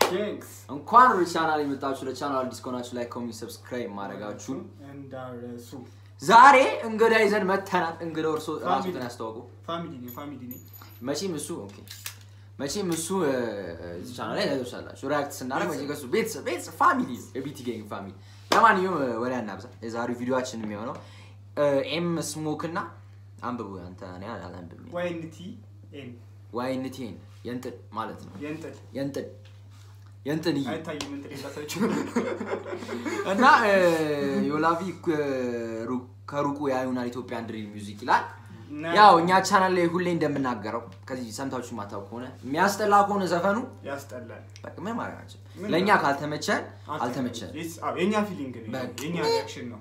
thanks እንኳን ወደ ቻናል የመጣችሁ ለቻናል አዲስ ከሆናችሁ like comment subscribe ማድረጋችሁን እንዳትረሱ ዛሬ እንግዳ ይዘን መተናል። እንግዳው እርሶ ራሱን ያስተዋውቁ። family ነኝ family ነኝ መቼም እሱ okay መቼም እሱ እዚህ ቻናል ላይ ታዩታላችሁ። react ስናደርግ መቼም ከእሱ ቤተሰብ ቤተሰብ family የቢቲ gang family። ለማንኛውም እ፣ ወሬ አናብዛ። የዛሬው ቪዲዮችን የሚሆነው MSmoke እና አንብቡ አንተ እኔ አላንብብም። YNTN የንጥል ማለት ነው። የንጥል የላሳችሁ እና YoAlive ከሩቁ ያዩናል Ethiopian drill music ይላል። ያው እኛ ቻናል ላይ ሁሌ እንደምናገረው ከዚህ ሰምታችሁ ማታው ከሆነ የሚያስጠላ ከሆነ ዘፈኑ ያስጠላል በቃ ምን ማድረግ አንችልም። ምን ለእኛ? ካልተመቸን አልተመቸን፣ የእኛ feeling ነው በቃ። የእኛ reaction ነው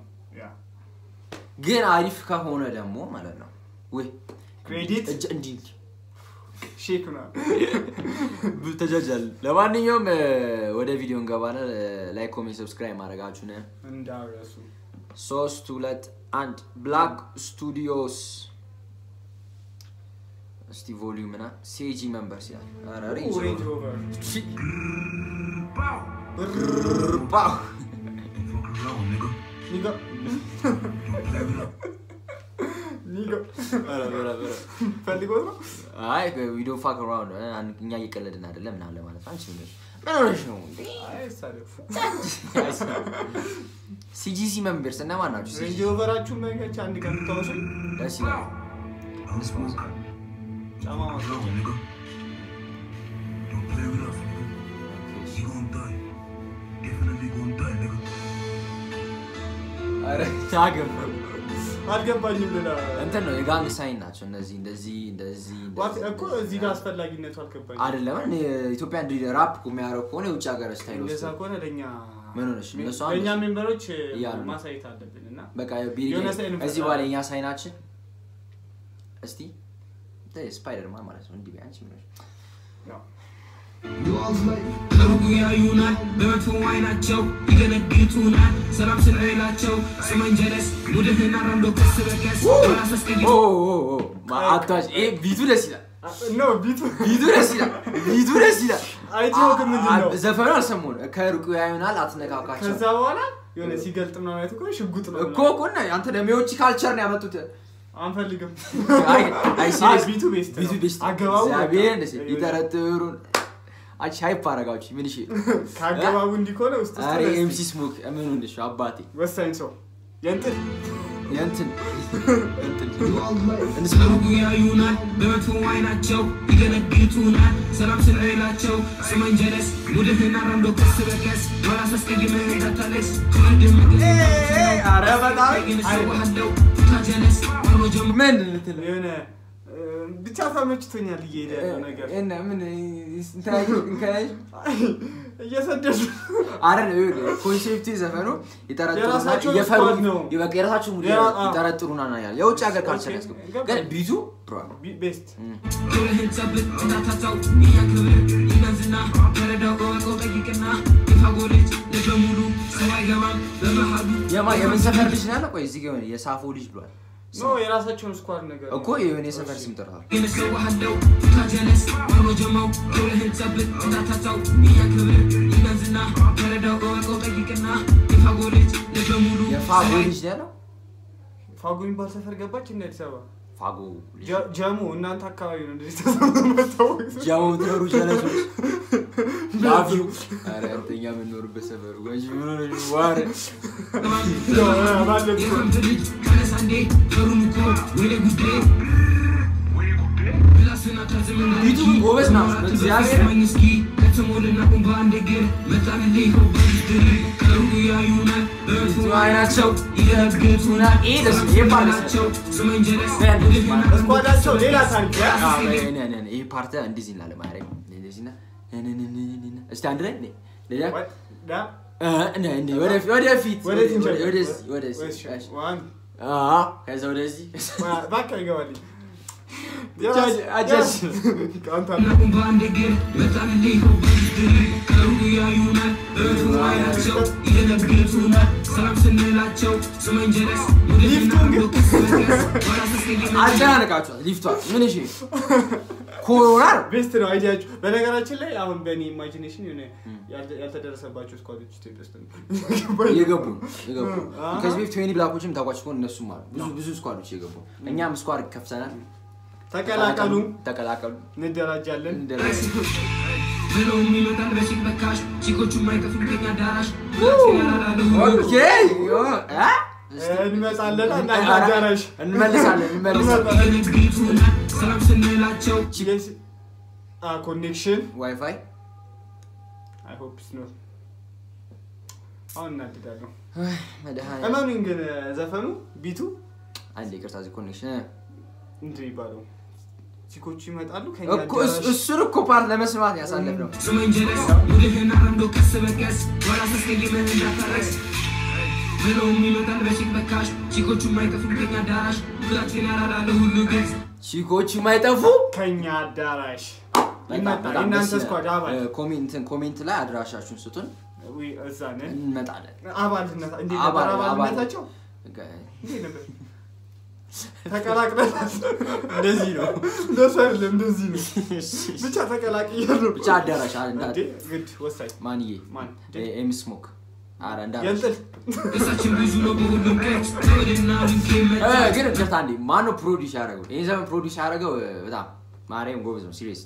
ግን አሪፍ ከሆነ ደግሞ ማለት ነው ወይ ክሬዲት እንዲህ ሼክ ተጃጃል። ለማንኛውም ወደ ቪዲዮ እንገባለን። ላይክ፣ ኮሜንት፣ ሰብስክራይብ ማድረጋችሁን እንዳረሱ ሶስት ሁለት አንድ ብላክ ስቱዲዮስ እስቲ ቮሊዩም ና ሴጂ መንበርስ ይላል። ኧረ ሬንጅ ሮቨር። ባው። ኒጋ ፈልጎት ነው? አይ ፋክ ራውንድ እኛ እየቀለድን አይደለም ምናምን ለማለት አንቺ ምን ሆነሽ- ምን ሆነሽ ነው? እንዴ? አይሳደፉ ሲጂሲ መንበርስ እነማን ናቸው? ሬንጅ ሮቨራችሁ መገች አንድ ቀን ታወሱ ደስ ይላል። ኧረ አገባ። አልገባኝም ልላ እንትን ነው የ gang sign ናቸው እነዚህ እንደዚህ እንደዚህ እኮ እዚህ ጋር አስፈላጊነቱ አልገባኝም አይደለም እኔ ኢትዮጵያ ራፕ እኮ የሚያደርግ ከሆነ የውጭ ሀገር style እንደዛ ከሆነ ለእኛ ምን ሆነሽ? እነሱ አንድ ለእኛ member ኦች እያሉ ነው። ማሳየት አለብን እና በቃ እዚህ በኋላ የኛ sign ኣችን እስቲ Spiderman ማለት ነው እንዲህ ሆነሽ? ያው ከሩቁ ያዩናል በመጥፎ አይናቸው ይገነግጡናል ሰላም ስለሌላቸው ስመን ጀለስ oh ma- አታች ይሄ ቢቱ ደስ ይላል ኖ ቢቱ ቢቱ ደስ ይላል ቢቱ ደስ ይላል አይቼው ግን ምንድን ነው? አ- ዘፈኑ አልሰማሁም ከሩቁ ያዩናል አትነካካቸው ከዛ በኋላ የሆነ ሲገልጥ ምናምን አይነት እኮ ሽጉጥ ነው እኮ እኮ እና አንተ ደግሞ የውጭ culture ነው ያመጡት አንፈልግም። አይ አይ serious beat ኡ best ነው። beat ኡ best አገባቡ በቃ እግዚአብሔር እንደዚህ ይጠረጥሩን አንቺ ሃይፕ አረጋችሁ ምን እሺ? ከአገባቡ እንዲህ ከሆነ ውስጥ ውስጥ አሬ ደስ ኤምሲ ስሞክ ምን ሆነሽ አባቴ? ወሳኝ ሰው። የእንትን የእንትን እንትን ከሩቁ ያዩናል በመጥፎ አይናቸው ይገነግጡናል ሰላም ስለሌላቸው ስመን ጀለስ ሙድህን አራምዶ ከስ በከስ ራስ አስቀይሞ እንዳታለስ ከወንድም ኧረ በጣም ሰዋሃለው ታጀለስ ሆኖ ጀምሮ ምን የሆነ እ፣ ብቻ ተመችቶኛል እየሄደ ያለው ነገር። እና ምን እየሰደዱ አረ concept ኡ ዘፈኑ የራሳቸው ሙድ ይጠረጥሩና ያለ የውጭ ሀገር culture ገባኝ። ግን beat ኡ best። ጠይቅና የምን ሰፈር ልጅ ነው ያለ ቆይ እዚህ ጋር የሆነ የሳፎ ልጅ ብሏል። ኖ የራሳቸውን ስኳድ ነገር እኮ የሆነ የሰፈር ስም ጠርቷል። የፋጎ ልጅ ነው ያለው? ፋጎ የሚባል ሰፈር ገባች እንደ አዲስ አበባ? ፋጎ ልጅ ጀ- ጀሙ እናንተ አካባቢ ነው እንደዚህ ተሰመመተው ጃው ትኖሩ ጀለሶች ላቪው ኧረ አንተኛ የምንኖርበት ሰፈር ወይ ምን ሆነሽ ዋረ ጎበዝ እግዚአብሔር አይናቸው ይረግጡናል ደስ ሌላ ታሪክ ይህ ፓርት እንደዚህ እንላለን ማርያም እንደዚህ ና እስቲ አንድ ላይ ወደፊት ከዛ ወደዚህ በአንድ እግር ያዩናል አይናቸው ይደነግጡናል ሰላም ስንላቸው ሊፍቷ ምን እሺ ኮሮና ነው። ቤስት ነው አይዲያችሁ። በነገራችን ላይ አሁን በእኔ imagination የሆነ ያልተ- ያልተደረሰባቸው squad ኦች ኢትዮጵያ ውስጥ የገቡ የገቡ ከዚህ በፊት ትዌኒ ብላኮችም ታውቋቸው ከሆነ እነሱም አሉ። ብዙ ብዙ squad ኦች የገቡ እኛም squad ከፍተናል። ተቀላቀሉ፣ ተቀላቀሉ። እንደራጃለን። በ cash ቺኮቹ አዳራሽ አ? እንመጣለን። አዳራሽ እንመልሳለን እንመልሳለን ሰላም ስንላቸው connection WiFi? I hope ነው። አሁን እናድዳለሁ። እመኑኝ ግን ዘፈኑ ቢቱ አለ ይቅርታ እዚህ ኮኔክሽን እንትን ይባለው ቺኮቹ ይመጣሉ እሱን እኮ ፓርት ለመስማት ያሳለፍነው። ስመኝ ጀለስ ሙድህና ረምዶ ቀስ በቀስ ወራስ እስከይመህ እንዳታረስ ብለውም ይመጣል በሲቅ በካሽ ቺኮቹ የማይከፍሉ ከኛ አዳራሽ። ብላችን ያራራለ ሁሉ ግልጽ ቺኮቹ ማይጠፉ ከኛ አዳራሽ። ኮሜንት ኮሜንት ላይ አድራሻችሁን ስጡን። እንመጣለን። አባልነት እንዴት ነበር አባል- አባልነታቸው? አባል- እንዴት ነበር? ተቀላቅለን እንደዚህ ነው። እንደሱ አይደለም፣ እንደዚህ ነው። ብቻ ብቻ አዳራሽ ማንዬ? ኤም ስሞክ አረ እንዳ የንጥል እሳችን ብዙ ነው በሁሉም ቀን ወደና ዊንኬ መጣ እ፣ ግን እርግጥ አንዴ ማን ነው ፕሮዲስ ያደረገው ይህን ዘመን ፕሮዲስ ያደረገው እ፣ በጣም ማርያም ጎበዝ ነው ሲሪየስ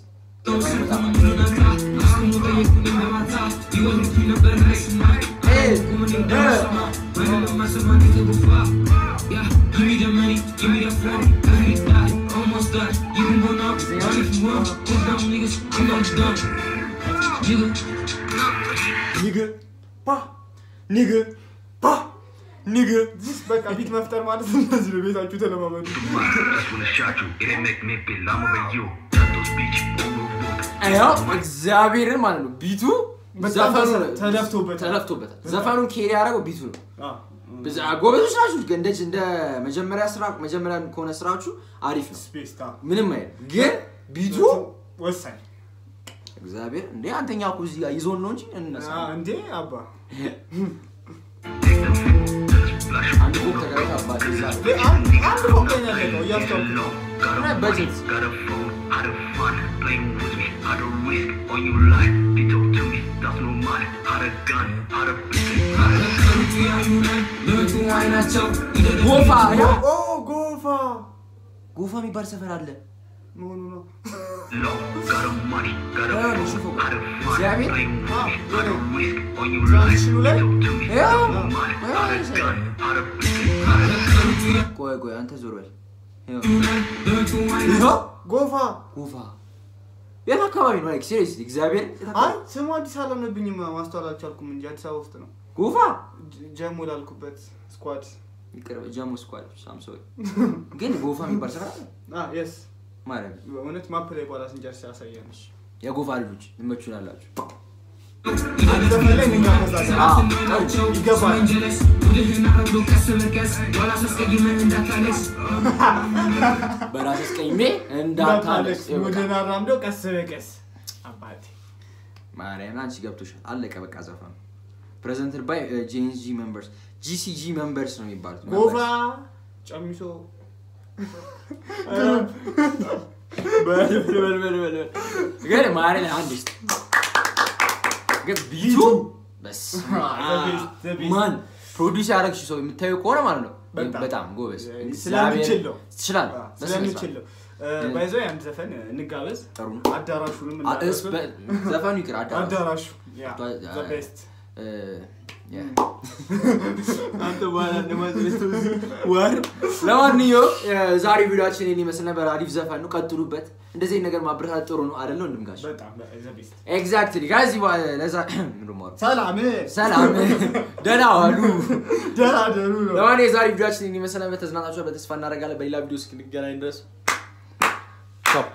በጣም ኒግ ፓ ኒግ ዚስ በቃ ቢት መፍጠር ማለት እንደዚህ ነው። ቤታችሁ ተለማመዱ። ያው እግዚአብሔርን ማለት ነው። beat ኡ ተለፍቶበታል። ተለፍቶበታል። ዘፈኑን carry ያደረገው beat ኡ ነው። አ፣ በዛ ጎበዞች ናችሁ ግን እንደ እንደ መጀመሪያ ስራ መጀመሪያ ከሆነ ስራችሁ አሪፍ ነው። space ታ ምንም አይልም። ግን beat ኡ ወሳኝ። እግዚአብሔር እንዴ አንተኛ እኮ እዚህ ጋር ይዞን ነው እንጂ እንነሳ። እንዴ አባ ጎፋ የሚባል ሰፈር አለ እግዚአብሔር ላይ pistol, had a ቆይ ቆይ አንተ ዞር በል ጎፋ ጎፋ የት አካባቢ ነው ሲሪየስ እግዚአብሔር አይ? ስሙ አዲስ አልሆነብኝም ማስተዋል አልቻልኩም እንጂ አዲስ አበባ ውስጥ ነው። ጎፋ ጀ- ጀሞ ላልኩበት ስኳድ ይቅር ጀሞ ስኳድ ሳምሶይ ግን ጎፋ የሚባል አለ የስ ማለት ነው በእውነት ማፕ ላይ በኋላ ስንጨርስ ያሳያል። የጎፋ ልጆች አዎ፣ ይገባል። በራስ አስቀይሜ እንዳታለቅስ። ሙድን አራምደው ቀስ በቀስ። አባቴ። ማርያም አንቺ ገብቶሻል። አለቀ በቃ ዘፈኑ። ፕሬዘንትድ ባይ ጄንዚ ሜምበርስ ጂሲጂ ሜምበርስ ነው የሚባሉት። ጎፋ ጨሚሶ በል በል በል በል በል በል። ግን ማርያም አንድ ስ ግን ቢቱ best. ማን ፕሮዲስ ያደረግሽ ሰው የምታዩ ከሆነ ማለት ነው በጣም። ጎበዝ ነው። ባይዞ አንድ ዘፈን እንጋበዝ። ጥሩ አዳራሹንም ዘፈኑ ይቅር አዳራሹ አንተ በኋላ ወር ለማንኛውም የዛሬ ቪዲዮችን ይህን ይመስል ነበር። አሪፍ ዘፈን ነው። ቀጥሉበት። እንደዚህ ነገር ማበረታት ጥሩ ነው አይደለ the best exactly ከዚህ በኋላ ለዛ? ሰላም! ሰላም! ደህና ዋሉ! ነው። ለማንኛውም የዛሬ ቪዲዮችን ይህን ይመስል ነበር። ተዝናናችኋል በተስፋ እናደርጋለን። በሌላ ቪዲዮ እስክንገናኝ ድረስ ቻው